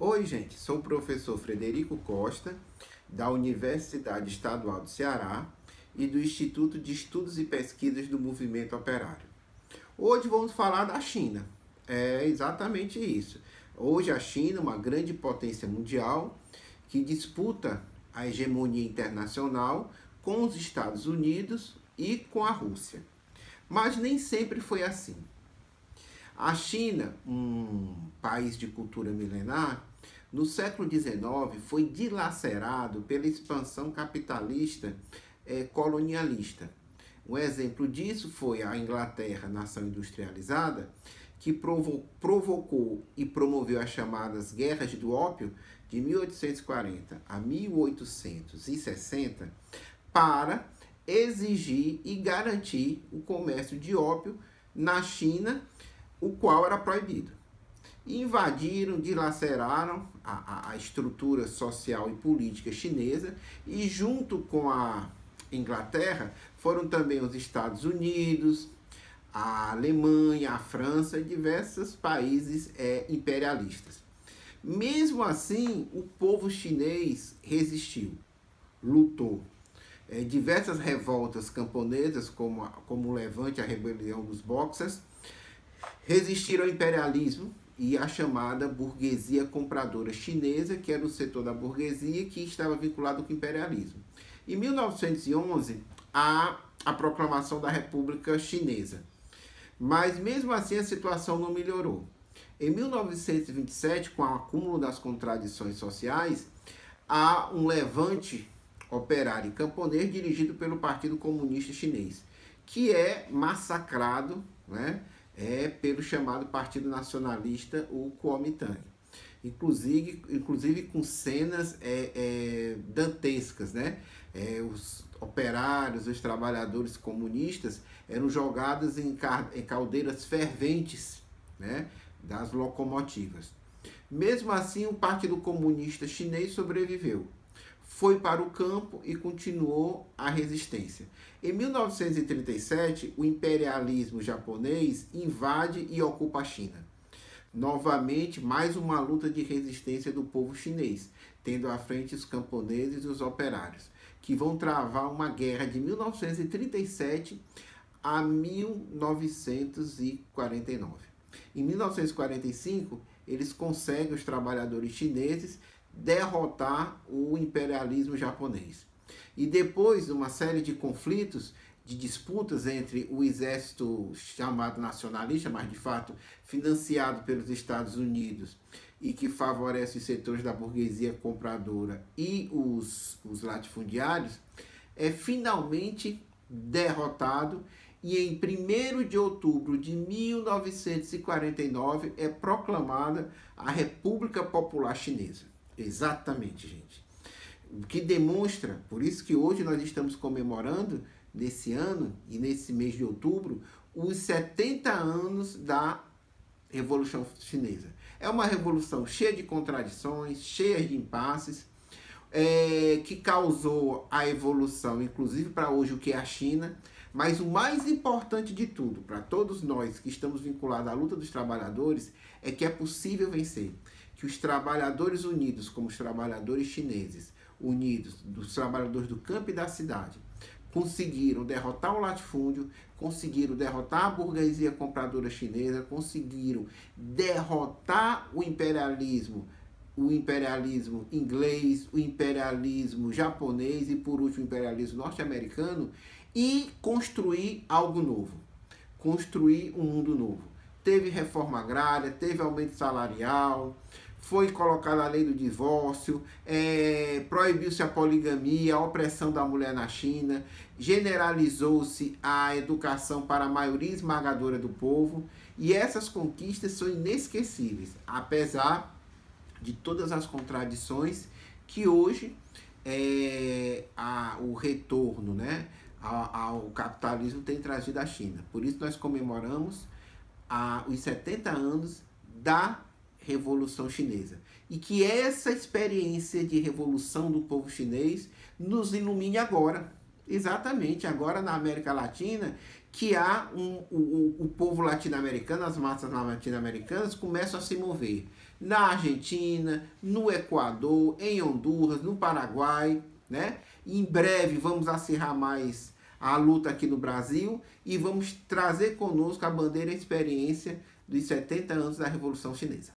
Oi, gente, sou o professor Frederico Costa, da Universidade Estadual do Ceará e do Instituto de Estudos e Pesquisas do Movimento Operário. Hoje vamos falar da China. É exatamente isso. Hoje a China, uma grande potência mundial, que disputa a hegemonia internacional com os Estados Unidos e com a Rússia. Mas nem sempre foi assim. A China, um país de cultura milenar, no século XIX foi dilacerado pela expansão capitalista eh, colonialista. Um exemplo disso foi a Inglaterra, nação industrializada, que provo provocou e promoveu as chamadas Guerras do Ópio de 1840 a 1860 para exigir e garantir o comércio de ópio na China o qual era proibido. Invadiram, dilaceraram a, a, a estrutura social e política chinesa e, junto com a Inglaterra, foram também os Estados Unidos, a Alemanha, a França e diversos países é, imperialistas. Mesmo assim, o povo chinês resistiu, lutou. É, diversas revoltas camponesas, como, como o Levante, a rebelião dos Boxers, resistiram ao imperialismo e à chamada burguesia compradora chinesa, que era o setor da burguesia que estava vinculado com o imperialismo. Em 1911, há a proclamação da República Chinesa. Mas mesmo assim a situação não melhorou. Em 1927, com o acúmulo das contradições sociais, há um levante operário e camponês dirigido pelo Partido Comunista Chinês, que é massacrado, né? É pelo chamado Partido Nacionalista, o Kuomintang. Inclusive, inclusive com cenas é, é, dantescas, né? É, os operários, os trabalhadores comunistas eram jogados em, em caldeiras ferventes, né? Das locomotivas. Mesmo assim, o Partido Comunista Chinês sobreviveu foi para o campo e continuou a resistência. Em 1937, o imperialismo japonês invade e ocupa a China. Novamente, mais uma luta de resistência do povo chinês, tendo à frente os camponeses e os operários, que vão travar uma guerra de 1937 a 1949. Em 1945, eles conseguem os trabalhadores chineses derrotar o imperialismo japonês. E depois de uma série de conflitos, de disputas entre o exército chamado nacionalista, mas de fato financiado pelos Estados Unidos e que favorece os setores da burguesia compradora e os, os latifundiários, é finalmente derrotado e em 1 de outubro de 1949 é proclamada a República Popular Chinesa. Exatamente, gente. O que demonstra, por isso que hoje nós estamos comemorando, nesse ano e nesse mês de outubro, os 70 anos da Revolução Chinesa. É uma revolução cheia de contradições, cheia de impasses, é, que causou a evolução, inclusive para hoje, o que é a China. Mas o mais importante de tudo, para todos nós que estamos vinculados à luta dos trabalhadores, é que é possível vencer. Que os trabalhadores unidos, como os trabalhadores chineses, unidos, dos trabalhadores do campo e da cidade, conseguiram derrotar o latifúndio, conseguiram derrotar a burguesia compradora chinesa, conseguiram derrotar o imperialismo, o imperialismo inglês, o imperialismo japonês e por último o imperialismo norte-americano e construir algo novo, construir um mundo novo. Teve reforma agrária, teve aumento salarial, foi colocada a lei do divórcio, é, proibiu-se a poligamia, a opressão da mulher na China, generalizou-se a educação para a maioria esmagadora do povo e essas conquistas são inesquecíveis, apesar de todas as contradições que hoje é, a, o retorno né, ao, capitalismo tem trazido à China. Por isso nós comemoramos a, os 70 anos da Revolução Chinesa. E que essa experiência de revolução do povo chinês nos ilumine agora. Exatamente, agora na América Latina, que há um, o, o povo latino-americano, as massas latino-americanas começam a se mover. na Argentina, no Equador, em Honduras, no Paraguai, né? Em breve vamos acirrar mais a luta aqui no Brasil e vamos trazer conosco a bandeira experiência dos 70 anos da Revolução Chinesa.